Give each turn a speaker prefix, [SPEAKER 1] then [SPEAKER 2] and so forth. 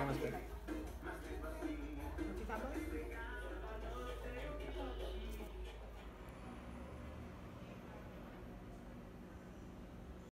[SPEAKER 1] famous
[SPEAKER 2] bakery.